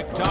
Tick-tock, time's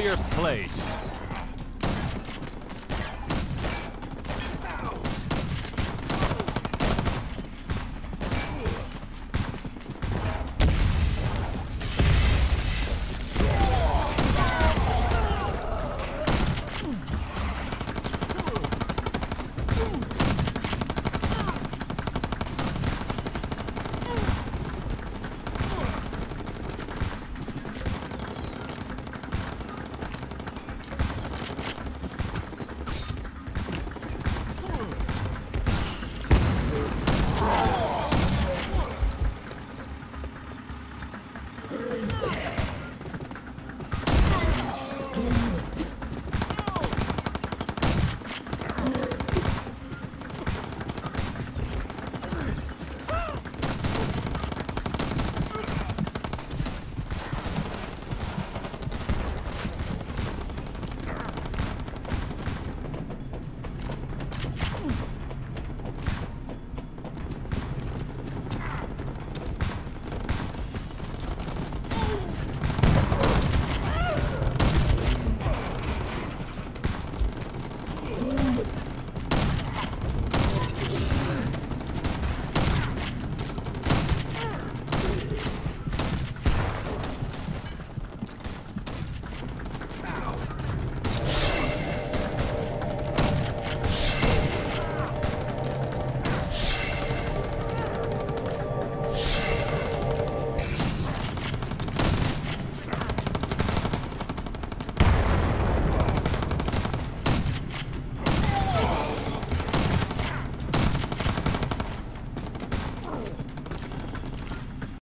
your place.